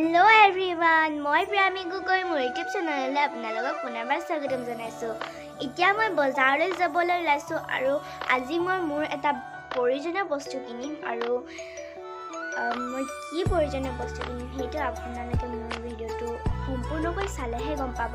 Hello everyone মই প্ৰিয়ামী গগৈ মোৰ YouTube চেনেললৈ আপোনালোকক পুনৰবাৰ স্বাগতম জনাইছোঁ। এতিয়া মই বজাৰলৈ যাবলৈ ওলাইছোঁ আৰু আজি মই মোৰ এটা প্ৰয়োজনীয় বস্তু কিনিম আৰু মই কি প্ৰয়োজনীয় বস্তু কিনিম সেইটো আপোনালোকে মোৰ ভিডিঅ'টো সম্পূৰ্ণকৈ চালেহে গম পাব।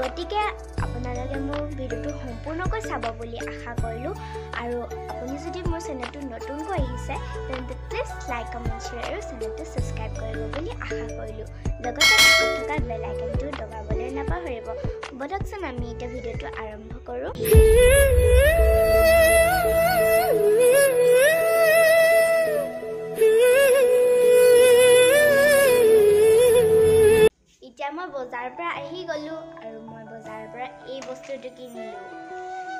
গতিকে আপোনালোকে মোৰ ভিডিঅ'টো সম্পূৰ্ণকৈ চাব বুলি আশা কৰিলোঁ আৰু আপুনি যদি মোৰ চেনেলটো নতুনকৈ আহিছে তেন্তে প্লিজ লাইক কমেণ্ট শ্বেয়াৰ আৰু চেনেলটো ছাবস্ক্ৰাইব কৰিব বুলি আশা কৰিলোঁ। লগতে থকা বেল আইকনটো দবাবলৈ নাপাহৰিব। ব'লকচোন আমি এতিয়া ভিডিঅ'টো আৰম্ভ কৰোঁ। এতিয়া মই বজাৰৰ পৰা আহি গ'লোঁ আৰু মই বজাৰৰ পৰা এই বস্তুটো কিনিলোঁ।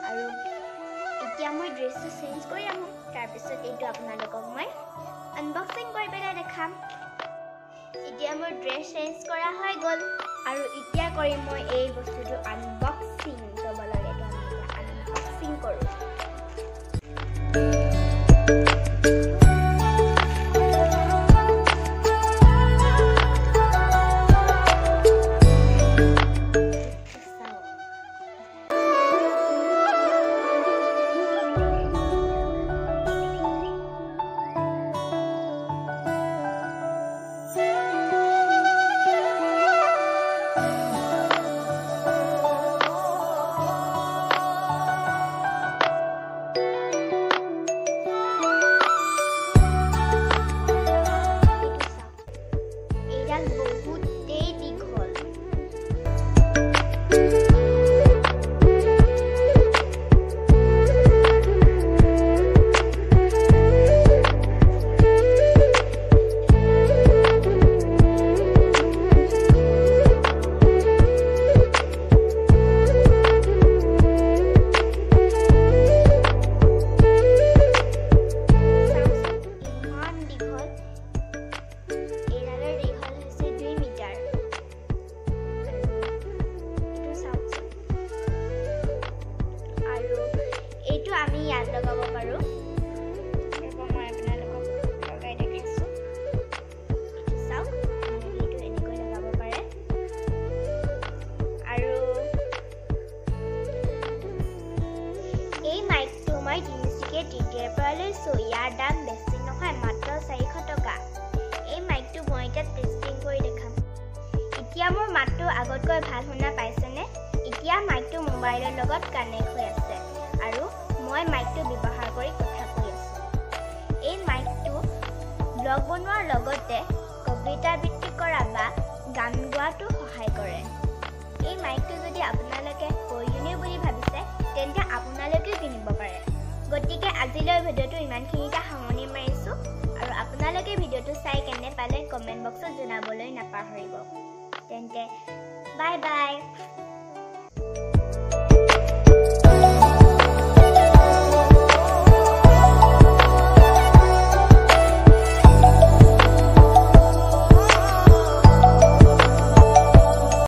আৰু এতিয়া মই ড্ৰেছটো চেঞ্জ কৰি আহোঁ। তাৰপিছত এইটো আপোনালোকক মোৰ ড্ৰেছ চেঞ্জ কৰা হৈ গ'ল। আৰু এতিয়া কৰিম মই এই বস্তুটো আনবক্সিং ক'ব লাগে। আনবক্সিং কৰোঁ। লগাব পাৰোঁ। ৰ'ব মই আপোনালোকক লগাই দেখাইছোঁ এইটো চাওক আপুনি এইটো এনেকৈ লগাব পাৰে। আৰু এই মাইকটো মই তিনিচুকীয়া তৃতীয়ৰ পৰা লৈছোঁ ইয়াৰ দাম বেছি নহয় মাত্ৰ চাৰিশ টকা। এই মাইকটো মই এতিয়া টেষ্টিং কৰি দেখাম। এতিয়া মোৰ মাতটো আগতকৈ ভাল শুনা পাইছেনে? এতিয়া মাইকটো মোবাইলৰ লগত কানেক্ট হৈ আছে। গোৱাতো সহায় কৰে। এই মাইকটো যদি আপোনালোকে প্ৰয়োজনীয় বুলি ভাবিছে তেন্তে আপোনালোকেও কিনিব পাৰে। গতিকে আজিলৈ ভিডিঅ'টো ইমানখিনিতে সামৰণি মাৰিছোঁ আৰু আপোনালোকে ভিডিঅ'টো চাই কেনে পালে কমেণ্ট বক্সত জনাবলৈ নাপাহৰিব। তেন্তে বাই বাই